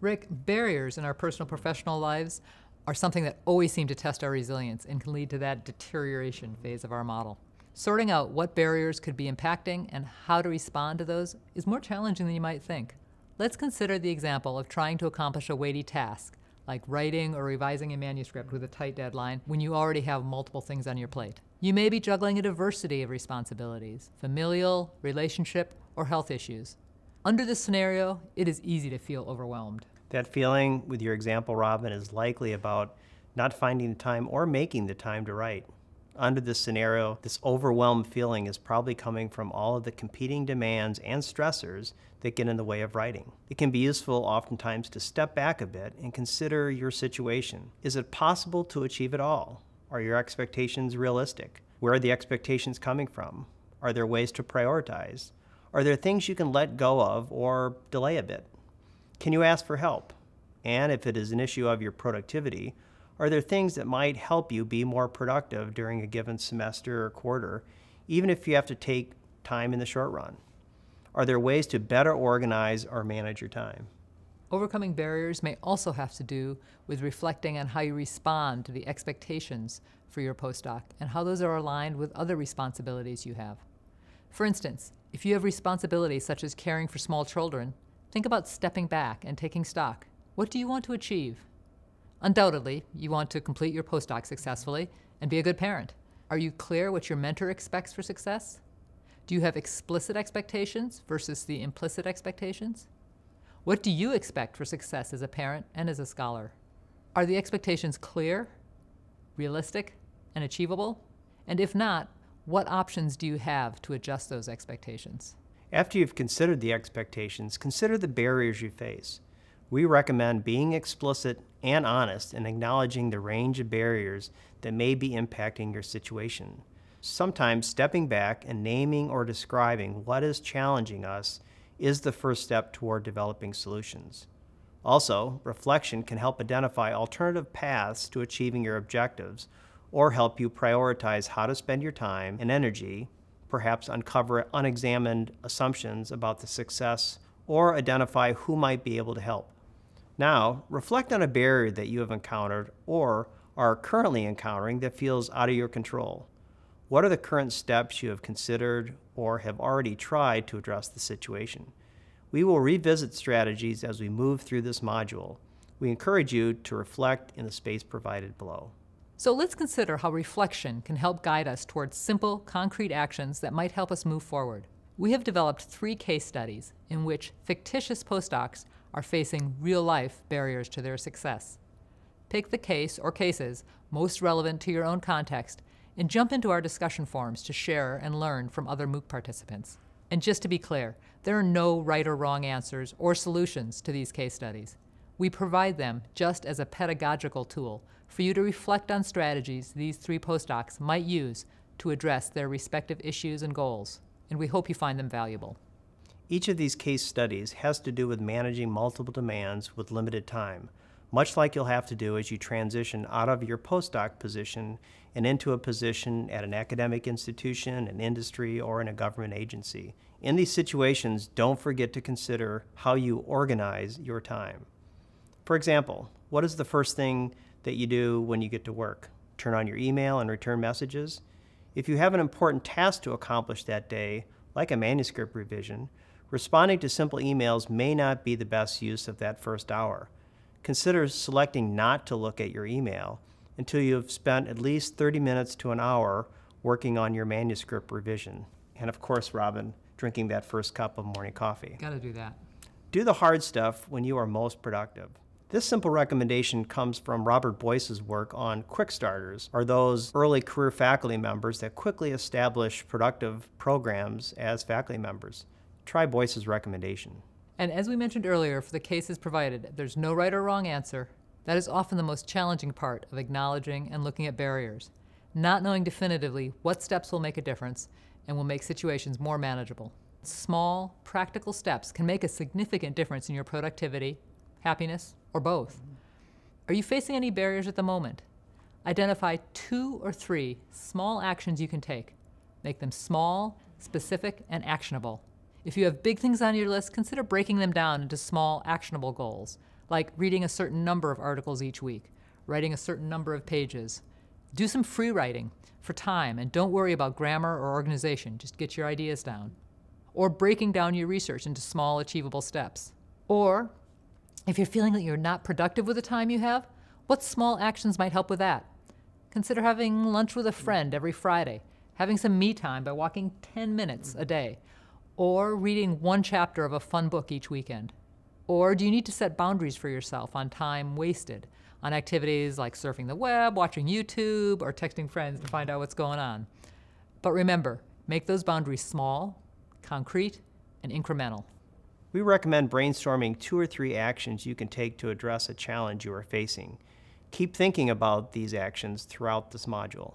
Rick, barriers in our personal professional lives are something that always seem to test our resilience and can lead to that deterioration phase of our model. Sorting out what barriers could be impacting and how to respond to those is more challenging than you might think. Let's consider the example of trying to accomplish a weighty task, like writing or revising a manuscript with a tight deadline when you already have multiple things on your plate. You may be juggling a diversity of responsibilities, familial, relationship, or health issues. Under this scenario, it is easy to feel overwhelmed. That feeling with your example, Robin, is likely about not finding the time or making the time to write under this scenario, this overwhelmed feeling is probably coming from all of the competing demands and stressors that get in the way of writing. It can be useful oftentimes to step back a bit and consider your situation. Is it possible to achieve it all? Are your expectations realistic? Where are the expectations coming from? Are there ways to prioritize? Are there things you can let go of or delay a bit? Can you ask for help? And if it is an issue of your productivity, are there things that might help you be more productive during a given semester or quarter, even if you have to take time in the short run? Are there ways to better organize or manage your time? Overcoming barriers may also have to do with reflecting on how you respond to the expectations for your postdoc and how those are aligned with other responsibilities you have. For instance, if you have responsibilities such as caring for small children, think about stepping back and taking stock. What do you want to achieve? Undoubtedly, you want to complete your postdoc successfully and be a good parent. Are you clear what your mentor expects for success? Do you have explicit expectations versus the implicit expectations? What do you expect for success as a parent and as a scholar? Are the expectations clear, realistic, and achievable? And if not, what options do you have to adjust those expectations? After you've considered the expectations, consider the barriers you face we recommend being explicit and honest in acknowledging the range of barriers that may be impacting your situation. Sometimes stepping back and naming or describing what is challenging us is the first step toward developing solutions. Also, reflection can help identify alternative paths to achieving your objectives or help you prioritize how to spend your time and energy, perhaps uncover unexamined assumptions about the success, or identify who might be able to help. Now, reflect on a barrier that you have encountered or are currently encountering that feels out of your control. What are the current steps you have considered or have already tried to address the situation? We will revisit strategies as we move through this module. We encourage you to reflect in the space provided below. So let's consider how reflection can help guide us towards simple, concrete actions that might help us move forward. We have developed three case studies in which fictitious postdocs are facing real life barriers to their success. Pick the case or cases most relevant to your own context and jump into our discussion forums to share and learn from other MOOC participants. And just to be clear, there are no right or wrong answers or solutions to these case studies. We provide them just as a pedagogical tool for you to reflect on strategies these three postdocs might use to address their respective issues and goals, and we hope you find them valuable. Each of these case studies has to do with managing multiple demands with limited time, much like you'll have to do as you transition out of your postdoc position and into a position at an academic institution, an industry, or in a government agency. In these situations, don't forget to consider how you organize your time. For example, what is the first thing that you do when you get to work? Turn on your email and return messages? If you have an important task to accomplish that day, like a manuscript revision, Responding to simple emails may not be the best use of that first hour. Consider selecting not to look at your email until you have spent at least 30 minutes to an hour working on your manuscript revision. And of course, Robin, drinking that first cup of morning coffee. Gotta do that. Do the hard stuff when you are most productive. This simple recommendation comes from Robert Boice's work on quick starters, or those early career faculty members that quickly establish productive programs as faculty members try Boice's recommendation. And as we mentioned earlier, for the cases provided, there's no right or wrong answer. That is often the most challenging part of acknowledging and looking at barriers, not knowing definitively what steps will make a difference and will make situations more manageable. Small, practical steps can make a significant difference in your productivity, happiness, or both. Are you facing any barriers at the moment? Identify two or three small actions you can take. Make them small, specific, and actionable. If you have big things on your list, consider breaking them down into small, actionable goals, like reading a certain number of articles each week, writing a certain number of pages. Do some free writing for time and don't worry about grammar or organization, just get your ideas down. Or breaking down your research into small, achievable steps. Or, if you're feeling that you're not productive with the time you have, what small actions might help with that? Consider having lunch with a friend every Friday, having some me time by walking 10 minutes a day, or reading one chapter of a fun book each weekend. Or do you need to set boundaries for yourself on time wasted on activities like surfing the web, watching YouTube, or texting friends to find out what's going on? But remember, make those boundaries small, concrete, and incremental. We recommend brainstorming two or three actions you can take to address a challenge you are facing. Keep thinking about these actions throughout this module.